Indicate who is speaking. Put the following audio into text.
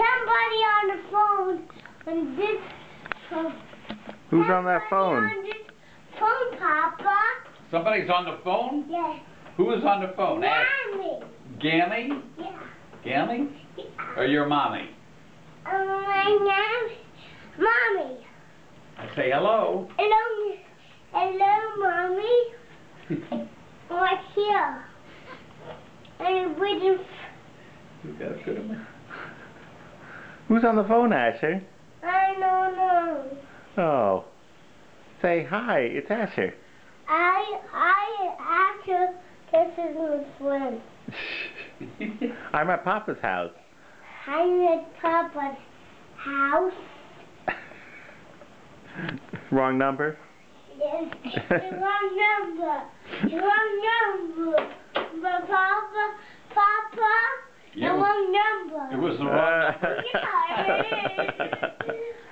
Speaker 1: somebody on the phone on this phone.
Speaker 2: Who's on that phone?
Speaker 1: On this phone, Papa.
Speaker 3: Somebody's on the phone?
Speaker 1: Yes.
Speaker 3: Who is on the phone? Ask
Speaker 1: Mommy.
Speaker 3: Gammy?
Speaker 1: Yeah.
Speaker 3: Gammy? Or your mommy?
Speaker 1: Um, my name, Mommy.
Speaker 3: I say hello.
Speaker 1: Hello, hello, Mommy. Right here. And waiting.
Speaker 3: You gotta put him
Speaker 2: Who's on the phone, Asher?
Speaker 1: I don't know.
Speaker 2: Oh. Say hi, it's Asher.
Speaker 1: I I actually this is my friend.
Speaker 2: I'm at Papa's house.
Speaker 1: I'm at Papa's house.
Speaker 2: Wrong number?
Speaker 1: Yes, wrong number. Wrong number. But Papa, Papa,
Speaker 3: Yeah, it was-
Speaker 1: wrong number.
Speaker 3: It was the wrong
Speaker 1: yeah, it is.